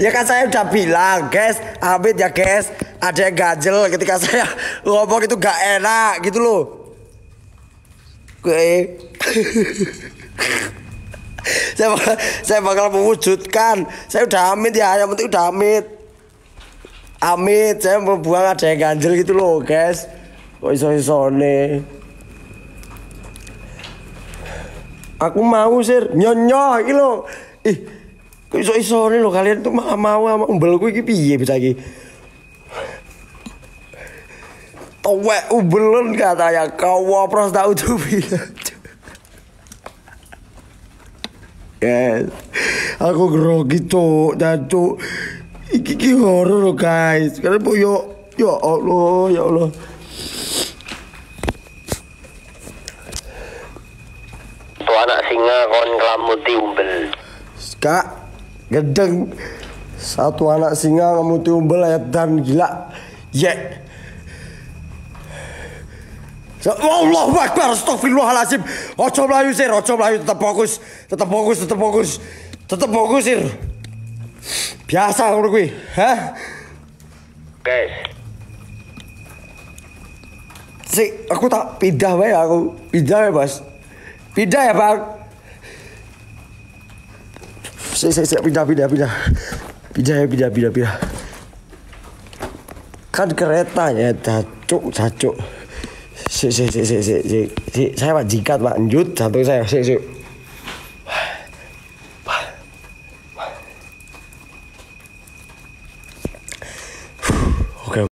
ya kan saya udah bilang guys Amit ya guys ada yang ganjel ketika saya ngomong itu gak enak gitu loh. Gue. Saya bakal, saya bakal mewujudkan. Saya udah amit ya yang penting udah amit. Amit saya mau buang ada yang ganjel gitu loh guys kok iso aku mau sir nyonyo iki lho ih kok iso iso nih lo kalian tuh malah mau sama umbelku iki piye bisa iki Towek umbelen katanya kau wapros tahu tuh Yes. Aku grogi cuk, cuk. Iki iki horor guys. Karena yo ya Allah, ya Allah. Anak singa kon ngelamuti umbel. Kak, gedeng. Satu anak singa ngemuti umbel ya dan gila. Ye. So, Allah Akbar, astagfirullahaladzim Ojo melayu sir, ojo melayu tetap fokus Tetap fokus, tetap fokus Tetap fokus sir Biasa ngono kuwi, hah? Guys, Si, aku tak pindah wae aku. Pindah ya, Bos. Pindah ya, Bang. Si, si, si, pindah, pindah, pindah. Pindah ya, pindah, pindah, pindah. Kan keretanya cacuk, cacuk. Si, si, si, si, si, si. Saya Pak Jikat, Pak. Njut, satu saya. Si, si.